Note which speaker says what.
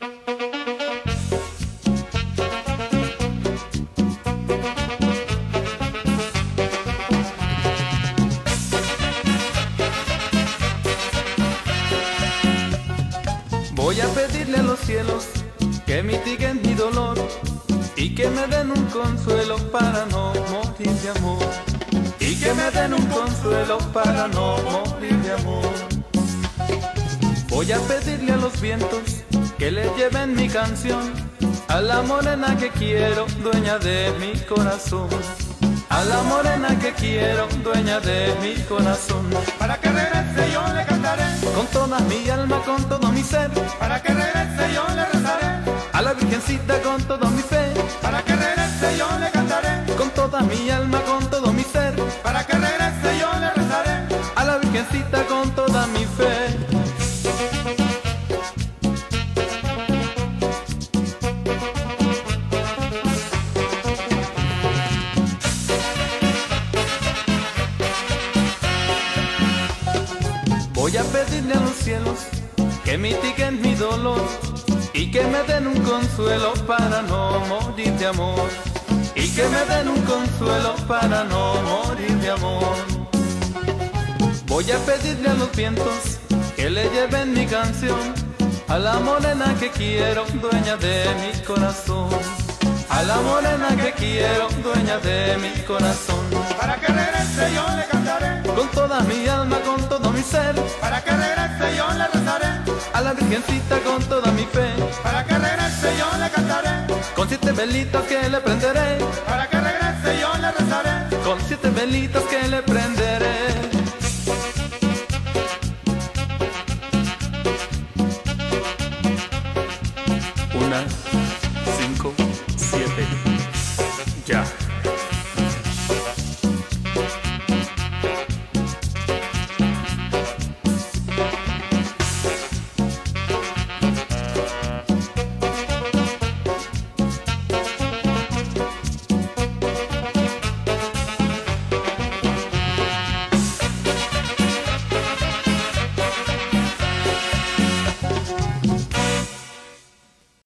Speaker 1: Voy a pedirle a los cielos que mitiguen mi dolor y que me den un consuelo para no morir de amor. Y que me den un consuelo para no morir de amor. Voy a pedirle a los vientos que le lleven mi canción a la morena que quiero, dueña de mi corazón. A la morena que quiero, dueña de mi corazón.
Speaker 2: Para que regrese yo le cantaré,
Speaker 1: Con toda mi alma, con todo mi ser.
Speaker 2: para que regrese yo le rezaré,
Speaker 1: A la Virgencita con todo mi fe.
Speaker 2: para que regrese yo le cantaré,
Speaker 1: Con toda mi alma, con todo mi ser.
Speaker 2: para que regrese yo le rezaré.
Speaker 1: A la Virgencita con toda mi fe. Voy a pedirle a los cielos que mitiguen mi dolor y que me den un consuelo para no morir de amor. Y que me den un consuelo para no morir de amor. Voy a pedirle a los vientos que le lleven mi canción a la morena que quiero, dueña de mi corazón. A la morena que quiero, dueña de mi corazón.
Speaker 2: Para que regrese yo le cantaré,
Speaker 1: Virgencita con toda mi fe.
Speaker 2: para que regrese yo le cantaré,
Speaker 1: Con siete velitas que le prenderé,
Speaker 2: para que regrese yo le rezaré.
Speaker 1: con siete velitas que le prenderé. Una